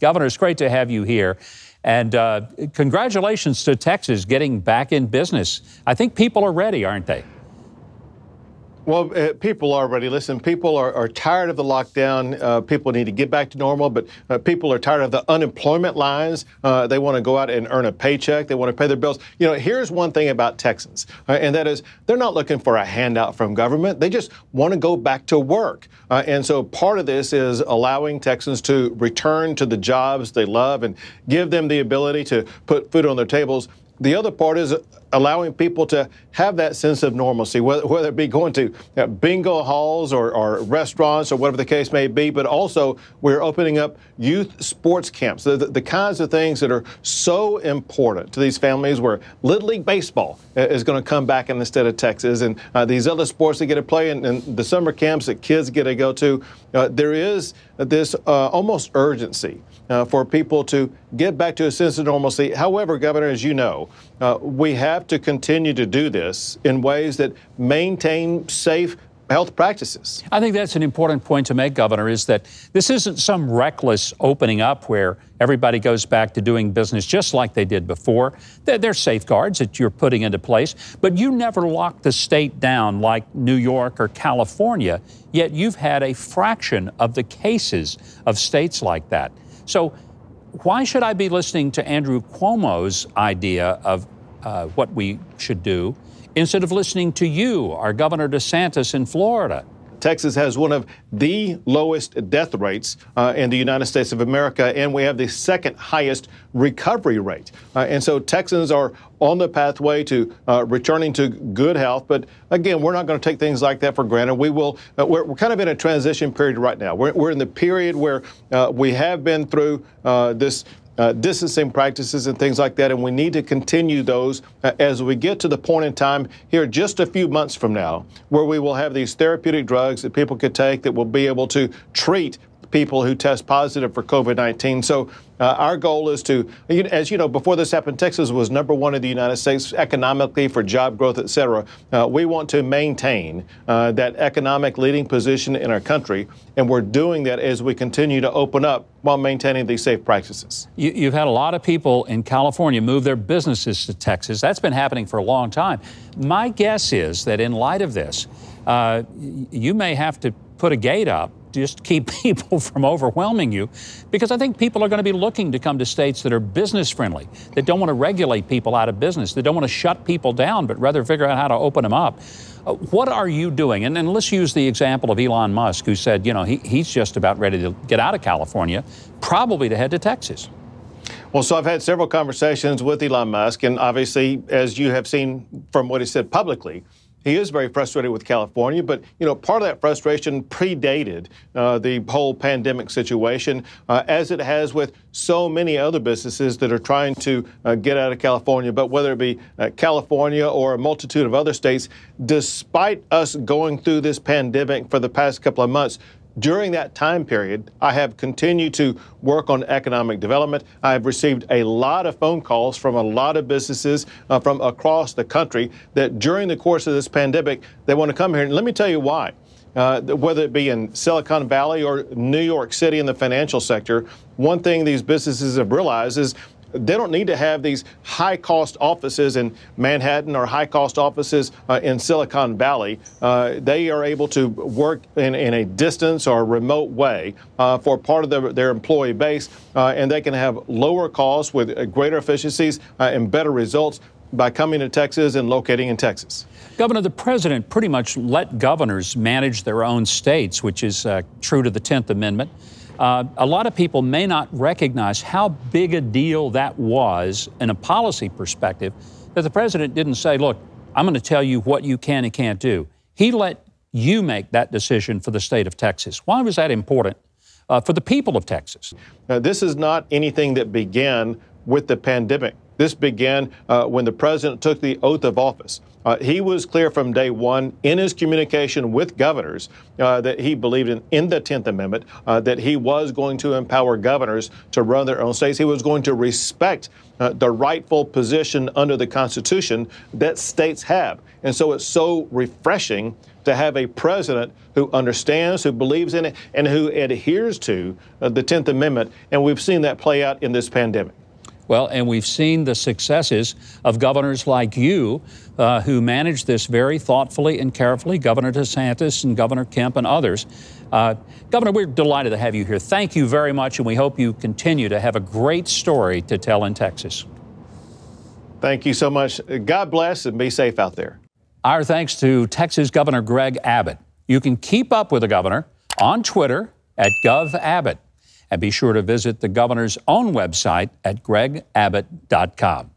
Governor, it's great to have you here. And uh, congratulations to Texas getting back in business. I think people are ready, aren't they? Well, uh, people are ready. Listen, people are, are tired of the lockdown. Uh, people need to get back to normal, but uh, people are tired of the unemployment lines. Uh, they want to go out and earn a paycheck. They want to pay their bills. You know, here's one thing about Texans, uh, and that is they're not looking for a handout from government. They just want to go back to work. Uh, and so part of this is allowing Texans to return to the jobs they love and give them the ability to put food on their tables. The other part is allowing people to have that sense of normalcy, whether, whether it be going to uh, bingo halls or, or, restaurants or whatever the case may be, but also we're opening up youth sports camps, the, the, the, kinds of things that are so important to these families where Little League Baseball uh, is going to come back in the state of Texas and uh, these other sports that get to play and, and, the summer camps that kids get to go to. Uh, there is this uh, almost urgency uh, for people to get back to a sense of normalcy. However, Governor, as you know, we have to continue to do this in ways that maintain safe health practices. I think that's an important point to make, Governor, is that this isn't some reckless opening up where everybody goes back to doing business just like they did before. There are safeguards that you're putting into place, but you never lock the state down like New York or California, yet you've had a fraction of the cases of states like that. So why should I be listening to Andrew Cuomo's idea of uh, what we should do instead of listening to you, our Governor DeSantis in Florida. Texas has one of the lowest death rates uh, in the United States of America, and we have the second highest recovery rate. Uh, and so Texans are on the pathway to uh, returning to good health. But again, we're not going to take things like that for granted. We will. Uh, we're, we're, kind of in a transition period right now. We're, we're in the period where uh, we have been through uh, this uh, distancing practices and things like that. And we need to continue those uh, as we get to the point in time here just a few months from now where we will have these therapeutic drugs that people could take that will be able to treat people who test positive for COVID 19. So, uh, our goal is to, as you know, before this happened, Texas was number one in the United States economically for job growth, et cetera. Uh, we want to maintain uh, that economic leading position in our country, and we're doing that as we continue to open up while maintaining these safe practices. You, have had a lot of people in California move their businesses to Texas. That's been happening for a long time. My guess is that in light of this, uh, you may have to put a gate up just keep people from overwhelming you because I think people are going to be looking to come to states that are business friendly, that don't want to regulate people out of business, that don't want to shut people down, but rather figure out how to open them up. Uh, what are you doing? And, and let's use the example of Elon Musk, who said, you know, he, he's just about ready to get out of California, probably to head to Texas. Well, so I've had several conversations with Elon Musk, and obviously, as you have seen from what he said publicly, he is very frustrated with California, but you know part of that frustration predated uh, the whole pandemic situation, uh, as it has with so many other businesses that are trying to uh, get out of California. But whether it be uh, California or a multitude of other states, despite us going through this pandemic for the past couple of months, during that time period, I have continued to work on economic development. I have received a lot of phone calls from a lot of businesses uh, from across the country that during the course of this pandemic, they want to come here. And let me tell you why. Uh, whether it be in Silicon Valley or New York City in the financial sector, one thing these businesses have realized is they don't need to have these high cost offices in Manhattan or high cost offices uh, in Silicon Valley. Uh, they are able to work in, in a distance or remote way uh, for part of their, their employee base, uh, and they can have lower costs with uh, greater efficiencies uh, and better results by coming to Texas and locating in Texas. Governor, the president pretty much let governors manage their own states, which is true to the 10th Amendment. Uh, a lot of people may not recognize how big a deal that was in a policy perspective that the president didn't say, look, I'm going to tell you what you can and can't do. He let you make that decision for the state of Texas. Why was that important uh, for the people of Texas? Now, this is not anything that began with the pandemic. This began uh, when the president took the oath of office. Uh, he was clear from day one in his communication with governors uh, that he believed in, in the 10th Amendment, uh, that he was going to empower governors to run their own states. He was going to respect uh, the rightful position under the Constitution that states have. And so it's so refreshing to have a president who understands, who believes in it, and who adheres to uh, the 10th Amendment. And we've seen that play out in this pandemic. Well, and we've seen the successes of governors like you uh, who manage this very thoughtfully and carefully, Governor DeSantis and Governor Kemp and others. Uh, Governor, we're delighted to have you here. Thank you very much, and we hope you continue to have a great story to tell in Texas. Thank you so much. God bless and be safe out there. Our thanks to Texas Governor Greg Abbott. You can keep up with the governor on Twitter at GovAbbott. And be sure to visit the governor's own website at gregabbott.com.